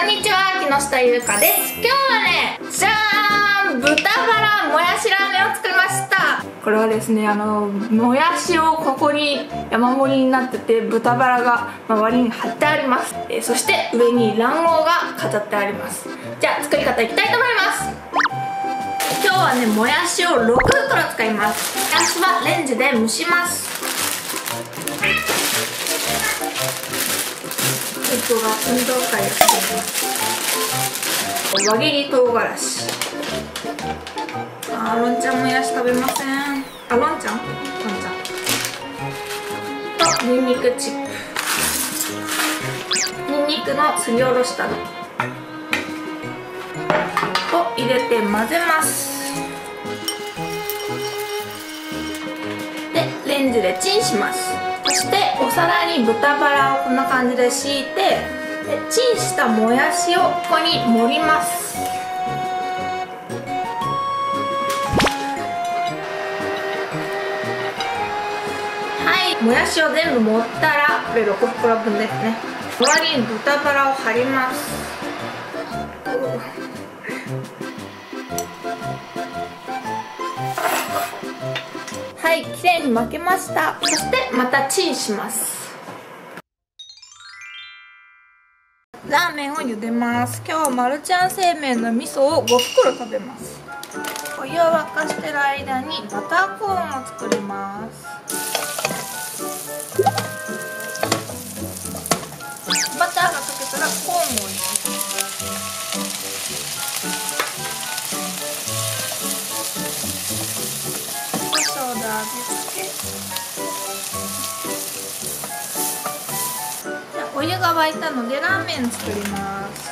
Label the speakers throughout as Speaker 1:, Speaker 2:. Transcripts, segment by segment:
Speaker 1: こんにちは木下優香です。今日はねじゃーん豚バラもやしラーメンを作りました。これはですねあのもやしをここに山盛りになってて豚バラが周りに貼ってあります、えー、そして上に卵黄が飾ってあります。じゃあ作り方いきたいと思います。今日はねもやしを6袋使います。もやしはレンジで蒸します。が運動会をしています。輪切り唐辛子。あロンちゃんもやし食べません。あロンちゃん？ロンちゃん。とニンニクチップ。ニンニクのすりおろしたの。を入れて混ぜます。でレンジでチンしますそしてお皿に豚バラをこんな感じで敷いてでチンしたもやしをここに盛ります。はいもやしを全部盛ったらこれ6袋分ですね。周りに豚バラを貼ります。はいきれいに巻けました。そしてまたチンします。ラーメンを茹でます。今日はマルちゃん製麺の味噌を5袋食べます。お湯を沸かしてる間にバターコーンを作ります。バターが溶けたらコーンを入れます。お湯が沸いたのでラーメン作ります。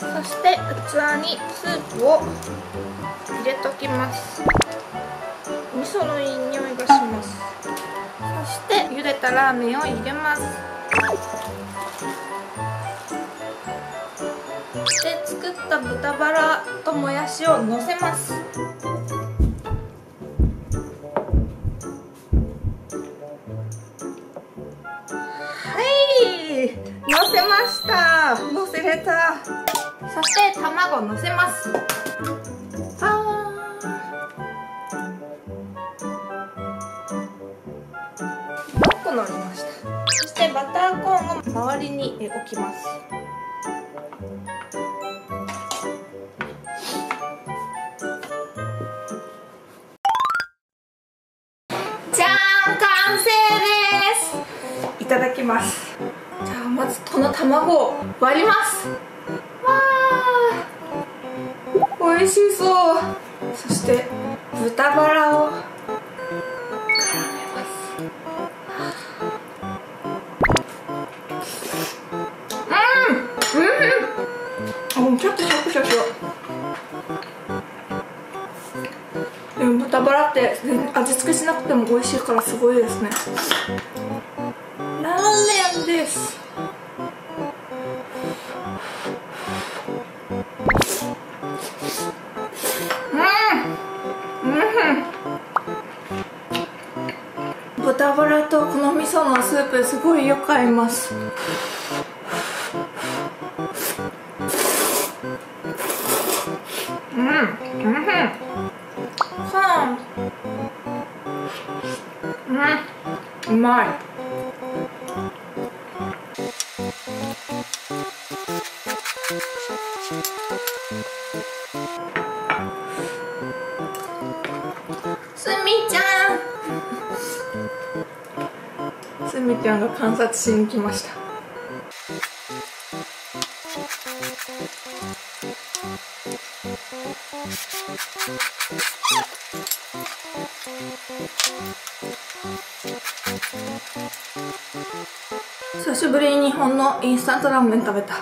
Speaker 1: そして器にスープを入れときます。味噌のいい匂いがします。そして茹でたラーメンを入れます。で作った豚バラともやしをのせます。して卵のせます。あ6個のりました。そしてバターコーンを周りに置きます。いただきます。じゃあまずこの卵を割ります美味しそう。そして豚バラを。絡めます。うん。うん。ちょっとシャクシャクでも豚バラって味付けしなくても美味しいからすごいですね。ラーメンです。豚バラとこの味噌のスープすごいよく合います。うんうんうんうまい。みちゃんが観察しに来ました。久しぶりに日本のインスタントラーメン食べた。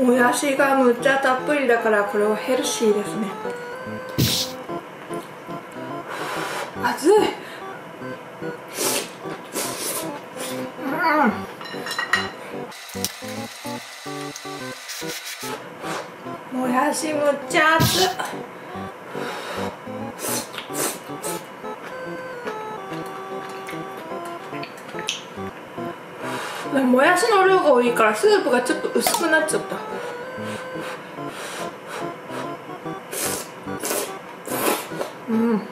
Speaker 1: もやしがむっちゃたっぷりだからこれはヘルシーですね。しむっちゃ熱っ。もやしの量が多いからスープがちょっと薄くなっちゃった。うん。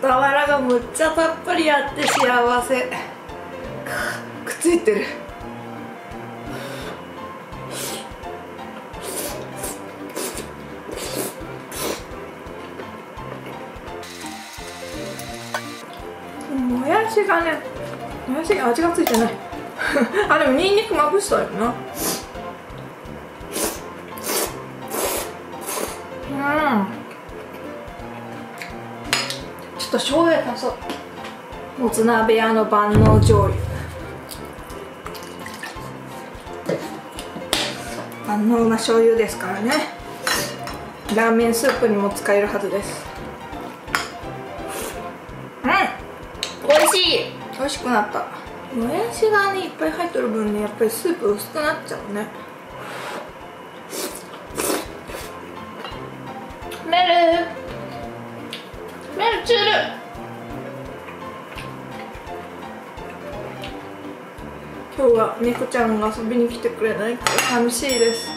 Speaker 1: 豚バラがむっちゃたっぷりあって幸せ。くっついてる。もやしがねもやしに味がついてない。あでもニンニクまぶしたよな。と醤油足そう。もつ鍋屋の万能醤油。万能な醤油ですからね。ラーメンスープにも使えるはずです。うん。美味しい。美味しくなった。もやしがねいっぱい入ってる分ねやっぱりスープ薄くなっちゃうね今日は猫ちゃんが遊びに来てくれないから寂しいです。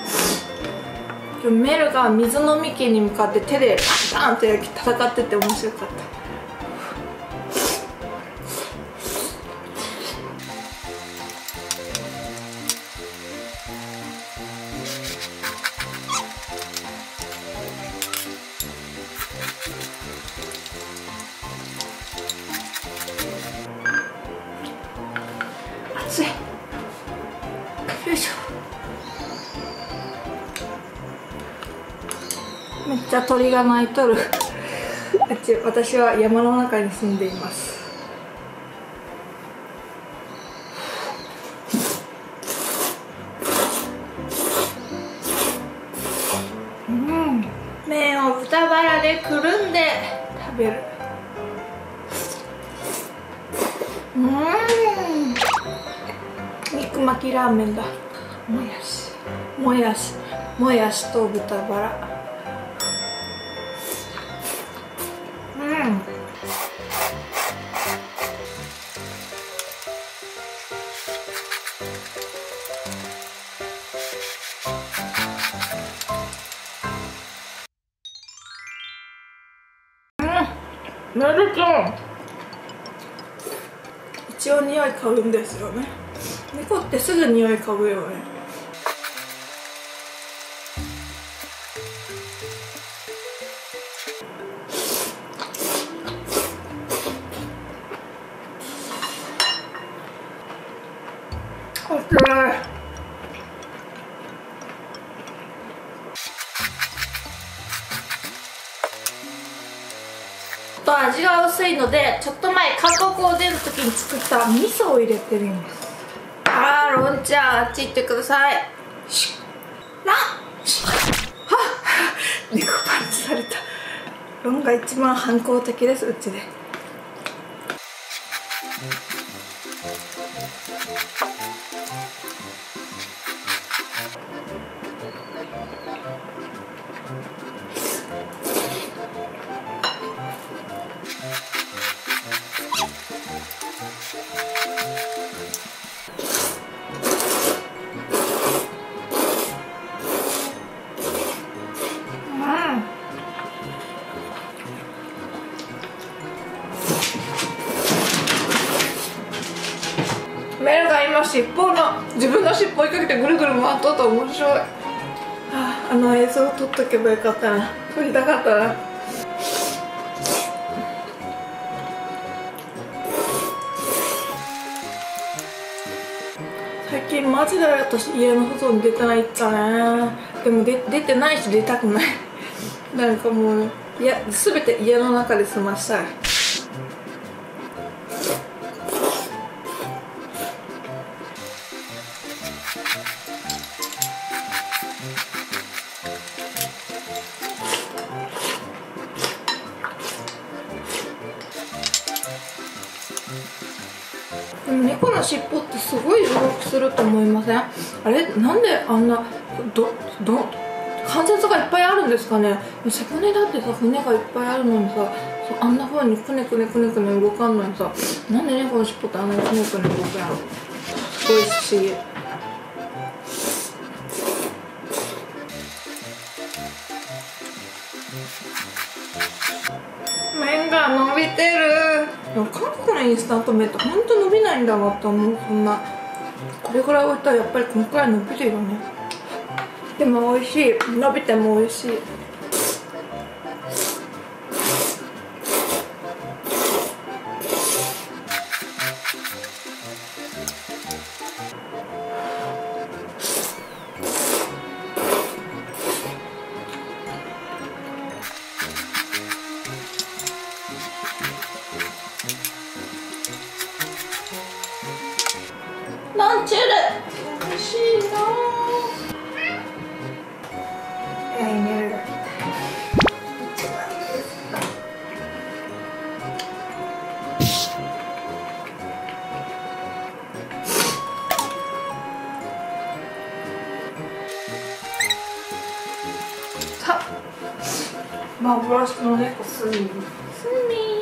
Speaker 1: 今日メルが水飲み器に向かって手でパンって戦ってて面白かった。熱い。ゃ鳥が鳴いとる。あっち私は山の中に住んでいます。うん。麺を豚バラでくるんで食べる。うん。肉巻きラーメンだ。もやし。もやし。もやしと豚バラなるちゃん一応匂い嗅ぐんですよね。猫ってすぐ匂い嗅ぐよね。おいと味が薄いのでちょっと前韓国を出る時に作った味噌を入れてるんです。あーロンちゃんあっち行ってください。シュッラッ猫パンチされた。ロンが一番反抗的ですうちでメルが今尻尾の自分の尻尾追いかけてぐるぐる回っとった面白い、あ、の映像撮っとけばよかったな。撮りたかったな。最近マジで私家の外に出てないっちゃねでもで出てないし出たくない。なんかもういや全て家の中で済ましたい。すごい動きすると思いません？あれ？なんであんなどど関節がいっぱいあるんですかね？背骨だってさ骨がいっぱいあるのにさあんな風にくねくねくねくね動かんのにさなんで猫の尻尾ってあんなにくねくね動くやろすごい不思議。麺が伸びてる。でも韓国のインスタント麺ってほんと伸びないんだなって思うそんな。これぐらい置いたらやっぱりこのくらい伸びるよね。でも美味しい。伸びても美味しい。ナンチュル美味しいな。幻の猫スミスミ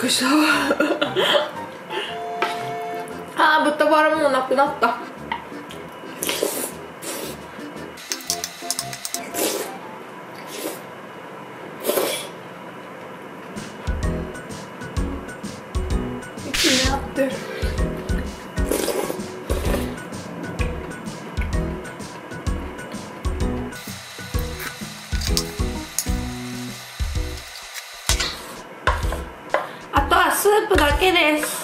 Speaker 1: くりした あー豚バラもうなくなった。息に合って。るープ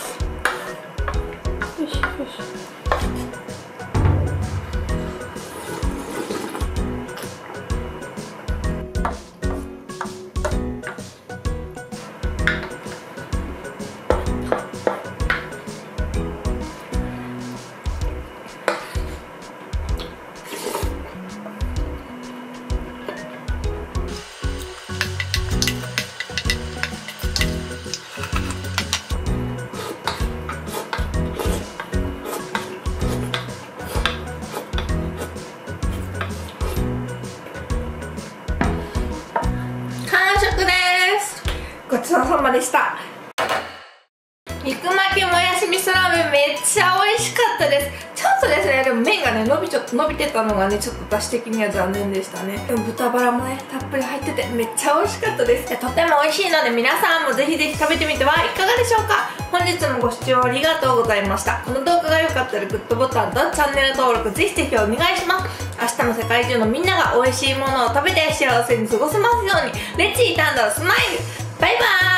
Speaker 1: ちそうさまでした。肉巻きもやし味噌ラーメンめっちゃ美味しかったです。ちょっとですねでも麺がね伸びちょっと伸びてたのがねちょっと私的には残念でしたね。でも豚バラもねたっぷり入っててめっちゃ美味しかったです。とても美味しいので皆さんもぜひぜひ食べてみてはいかがでしょうか。本日もご視聴ありがとうございました。この動画が良かったらグッドボタンとチャンネル登録ぜひぜひお願いします。明日も世界中のみんなが美味しいものを食べて幸せに過ごせますように。レッツイータンダースマイル。バイバーイ